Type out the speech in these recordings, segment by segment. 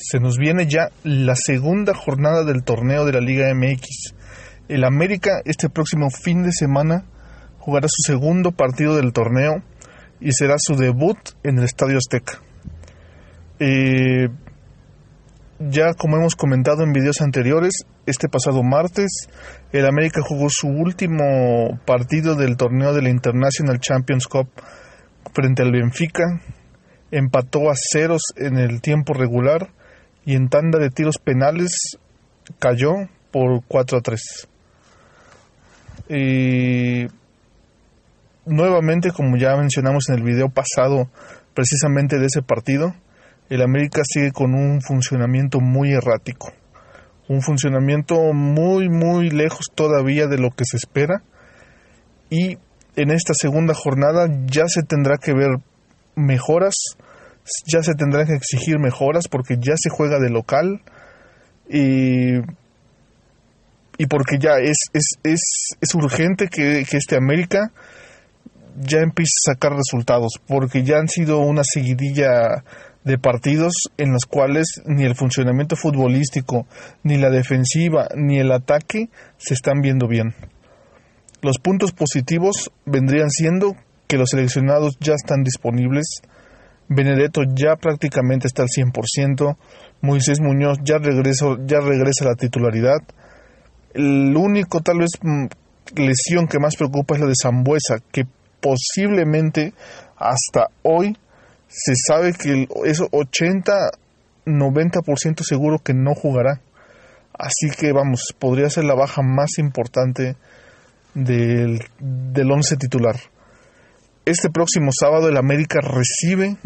Se nos viene ya la segunda jornada del torneo de la Liga MX. El América este próximo fin de semana jugará su segundo partido del torneo y será su debut en el Estadio Azteca. Eh, ya como hemos comentado en videos anteriores, este pasado martes el América jugó su último partido del torneo de la International Champions Cup frente al Benfica, empató a ceros en el tiempo regular y en tanda de tiros penales cayó por 4 a 3. Y nuevamente, como ya mencionamos en el video pasado, precisamente de ese partido, el América sigue con un funcionamiento muy errático. Un funcionamiento muy, muy lejos todavía de lo que se espera. Y en esta segunda jornada ya se tendrá que ver mejoras, ya se tendrán que exigir mejoras porque ya se juega de local y, y porque ya es, es, es, es urgente que, que este América ya empiece a sacar resultados porque ya han sido una seguidilla de partidos en los cuales ni el funcionamiento futbolístico, ni la defensiva, ni el ataque se están viendo bien. Los puntos positivos vendrían siendo que los seleccionados ya están disponibles, Benedetto ya prácticamente está al 100%, Moisés Muñoz ya, regresó, ya regresa a la titularidad. El único tal vez mm, lesión que más preocupa es la de Zambuesa, que posiblemente hasta hoy se sabe que es 80-90% seguro que no jugará. Así que vamos, podría ser la baja más importante del, del once titular. Este próximo sábado el América recibe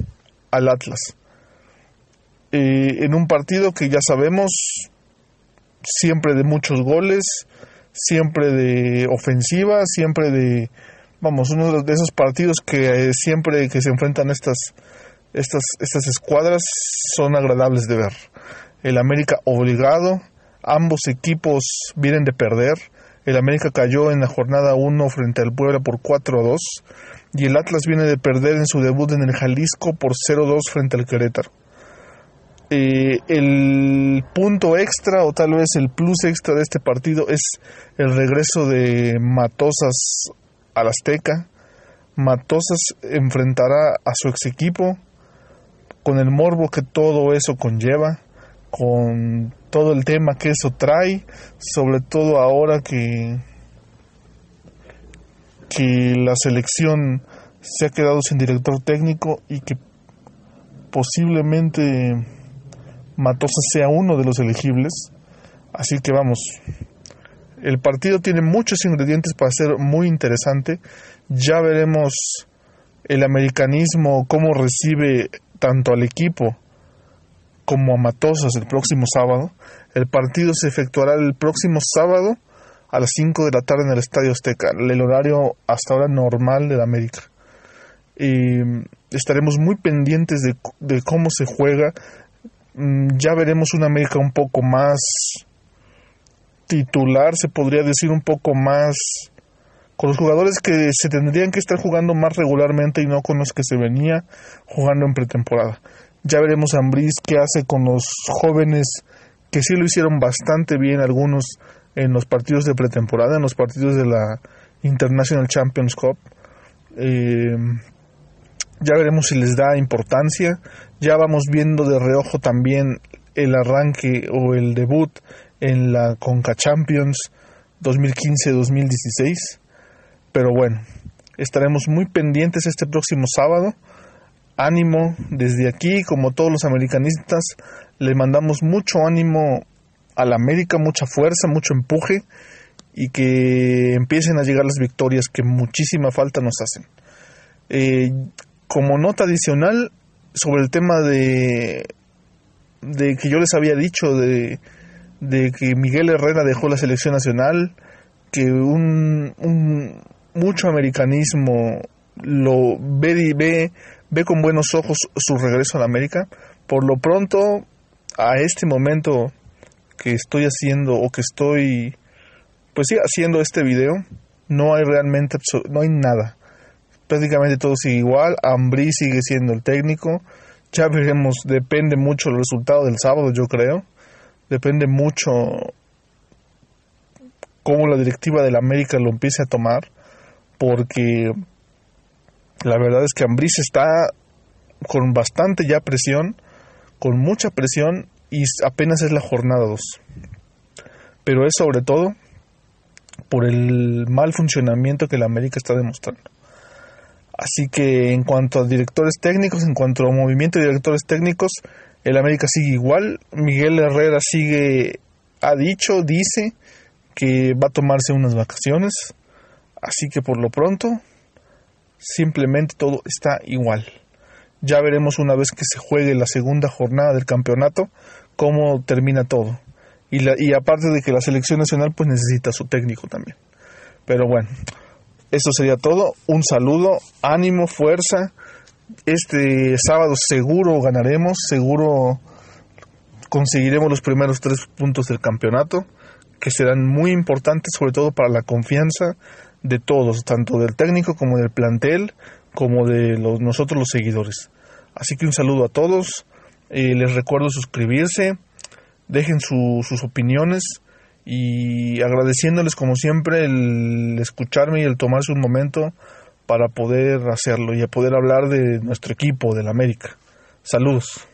al Atlas. Eh, en un partido que ya sabemos, siempre de muchos goles, siempre de ofensiva, siempre de, vamos, uno de esos partidos que eh, siempre que se enfrentan estas, estas, estas escuadras son agradables de ver. El América obligado, ambos equipos vienen de perder, el América cayó en la jornada 1 frente al Puebla por 4 a 2 y el Atlas viene de perder en su debut en el Jalisco por 0 2 frente al Querétaro. Eh, el punto extra o tal vez el plus extra de este partido es el regreso de Matosas al Azteca. Matosas enfrentará a su ex equipo con el morbo que todo eso conlleva con todo el tema que eso trae, sobre todo ahora que, que la selección se ha quedado sin director técnico y que posiblemente Matosa sea uno de los elegibles. Así que vamos, el partido tiene muchos ingredientes para ser muy interesante. Ya veremos el americanismo, cómo recibe tanto al equipo como a Matosas el próximo sábado. El partido se efectuará el próximo sábado a las 5 de la tarde en el Estadio Azteca, el horario hasta ahora normal de la América. Y estaremos muy pendientes de, de cómo se juega. Mm, ya veremos una América un poco más titular, se podría decir un poco más con los jugadores que se tendrían que estar jugando más regularmente y no con los que se venía jugando en pretemporada. Ya veremos a Ambris qué hace con los jóvenes que sí lo hicieron bastante bien algunos en los partidos de pretemporada, en los partidos de la International Champions Cup. Eh, ya veremos si les da importancia. Ya vamos viendo de reojo también el arranque o el debut en la Conca Champions 2015-2016. Pero bueno, estaremos muy pendientes este próximo sábado ánimo desde aquí, como todos los americanistas, le mandamos mucho ánimo a la América, mucha fuerza, mucho empuje y que empiecen a llegar las victorias que muchísima falta nos hacen. Eh, como nota adicional sobre el tema de, de que yo les había dicho de, de que Miguel Herrera dejó la selección nacional, que un, un mucho americanismo lo ve, ve ve con buenos ojos su regreso a la América. Por lo pronto, a este momento que estoy haciendo o que estoy, pues sí, haciendo este video, no hay realmente, no hay nada. Prácticamente todo sigue igual. Ambrí sigue siendo el técnico. Ya veremos, depende mucho el resultado del sábado, yo creo. Depende mucho cómo la directiva del América lo empiece a tomar, porque la verdad es que Ambriz está con bastante ya presión, con mucha presión y apenas es la jornada 2. Pero es sobre todo por el mal funcionamiento que la América está demostrando. Así que en cuanto a directores técnicos, en cuanto a movimiento de directores técnicos, el América sigue igual. Miguel Herrera sigue, ha dicho, dice que va a tomarse unas vacaciones. Así que por lo pronto, simplemente todo está igual. Ya veremos una vez que se juegue la segunda jornada del campeonato cómo termina todo. Y, aparte de que la selección nacional pues necesita su técnico también. Pero bueno, eso sería todo. Un saludo, ánimo, fuerza. Este sábado seguro ganaremos, seguro conseguiremos los primeros tres puntos del campeonato, que serán muy importantes sobre todo para la confianza de todos, tanto del técnico como del plantel, como de nosotros los seguidores. Así que un saludo a todos, eh, les recuerdo suscribirse, dejen sus opiniones y agradeciéndoles como siempre el escucharme y el tomarse un momento para poder hacerlo y a poder hablar de nuestro equipo, del América. Saludos.